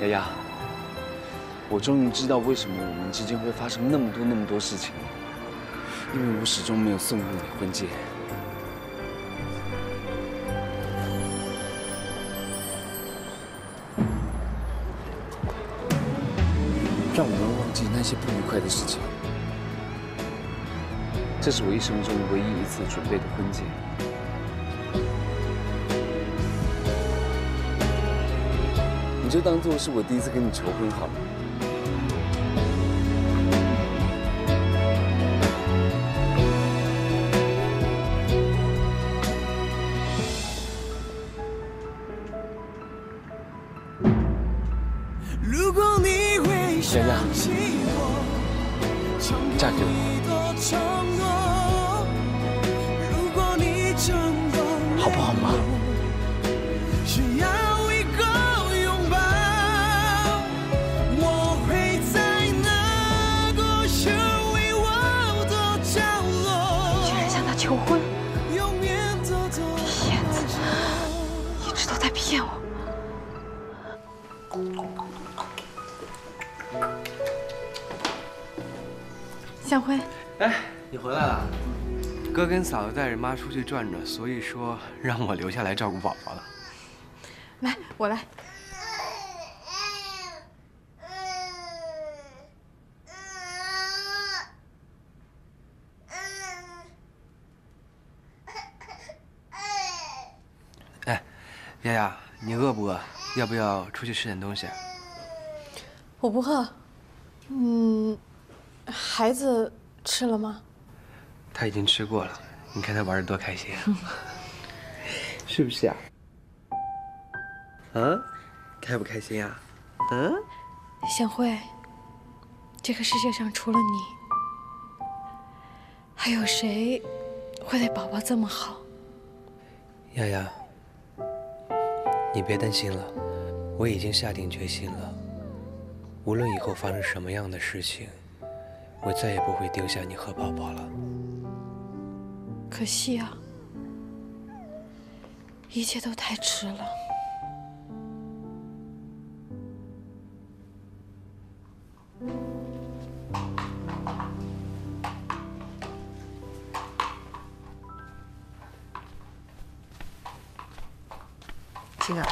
丫丫，我终于知道为什么我们之间会发生那么多那么多事情了，因为我始终没有送过你婚戒。让我们忘记那些不愉快的事情。这是我一生中唯一一次准备的婚戒。你就当做是我第一次跟你求婚好了。如果你会丫丫，嫁给我。好不好嘛？都在骗我。向辉，哎，你回来了。哥跟嫂子带着妈出去转转，所以说让我留下来照顾宝宝了。来，我来。哎，丫丫，你饿不饿？要不要出去吃点东西？我不饿。嗯，孩子吃了吗？他已经吃过了。你看他玩的多开心啊！是不是啊？啊？开不开心呀？嗯？小慧，这个世界上除了你，还有谁会对宝宝这么好？丫丫，你别担心了，我已经下定决心了。无论以后发生什么样的事情，我再也不会丢下你和宝宝了。可惜啊，一切都太迟了。青儿，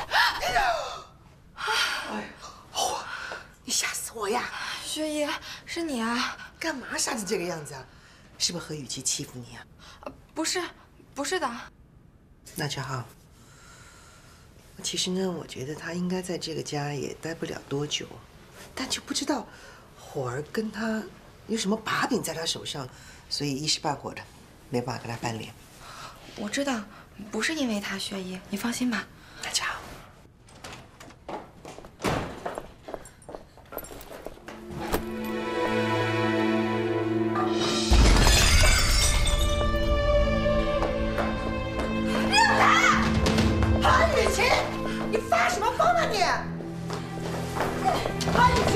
哎，你吓死我呀！薛姨，是你啊？干嘛吓成这个样子啊？是不是何雨琪欺负你啊？不是，不是的。那就好。其实呢，我觉得他应该在这个家也待不了多久，但就不知道火儿跟他有什么把柄在他手上，所以一时半会儿的没办法跟他翻脸。我知道，不是因为他，薛姨，你放心吧。那就好。韩雨晴，你发什么疯啊你？韩雨晴，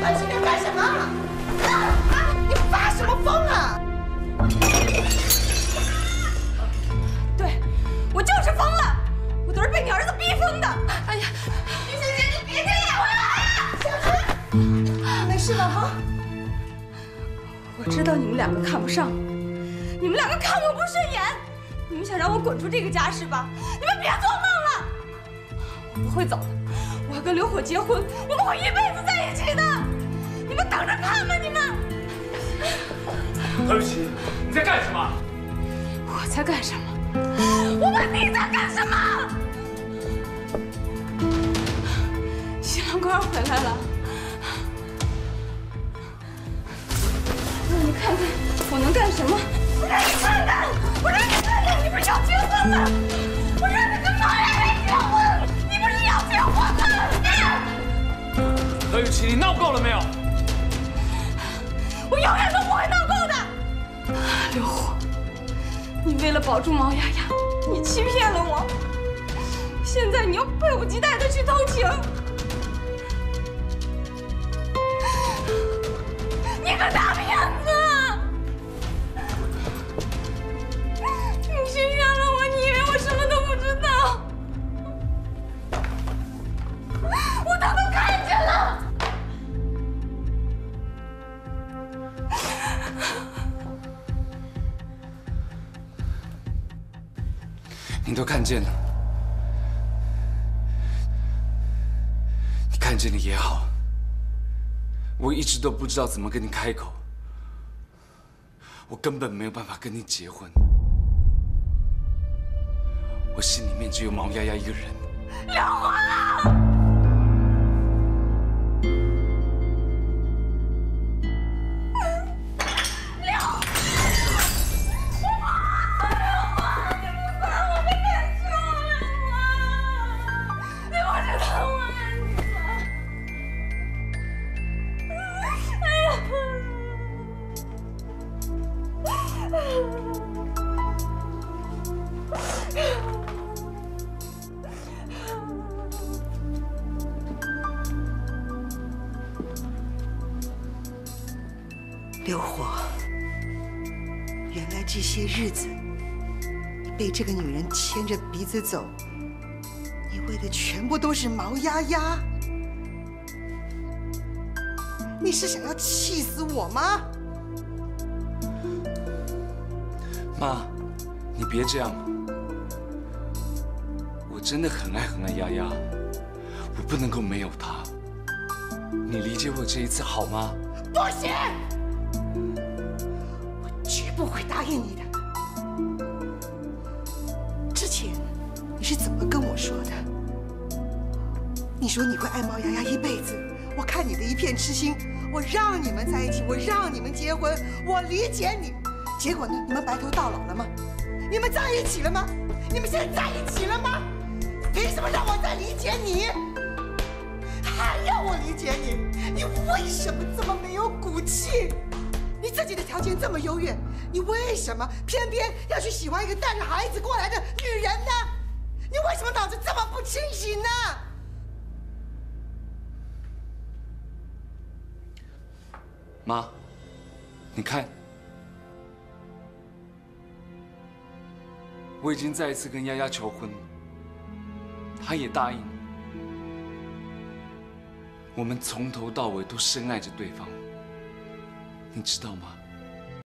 韩雨晴没事吧？哈？我知道你们两个看不上我，你们两个看我不顺眼，你们想让我滚出这个家是吧？你们别做梦了，我不会走的，我要跟刘火结婚，我们会一辈子在一起的，你们等着看吧，你们。何雨琪，你在干什么？我在干什么？我问你在干什么？新郎官回来了，看看我能干什么。我让你看看，我让你看看，你不是要结婚吗？我让你跟毛亚伟结婚，你不是要结婚吗？何雨琪，你闹够了没有？我永远都不会闹够的。刘虎，你为了保住毛丫丫，你欺骗了我。现在你又迫不及待的去偷情，你都看见了，你看见了也好。我一直都不知道怎么跟你开口，我根本没有办法跟你结婚。我心里面只有毛丫丫一个人。刘华。刘火，原来这些日子你被这个女人牵着鼻子走，你为的全部都是毛丫丫。你是想要气死我吗？妈，你别这样，我真的很爱很爱丫丫，我不能够没有她。你理解我这一次好吗？不行，我会答应你的。之前你是怎么跟我说的？你说你会爱毛丫丫一辈子，我看你的一片痴心，我让你们在一起，我让你们结婚，我理解你。结果呢？你们白头到老了吗？你们在一起了吗？你们现在在一起了吗？凭什么让我再理解你？还要我理解你？你为什么这么没有骨气？你自己的条件这么优越，你为什么偏偏要去喜欢一个带着孩子过来的女人呢？你为什么脑子这么不清醒呢？妈，你看，我已经再一次跟丫丫求婚了，她也答应。我们从头到尾都深爱着对方，你知道吗？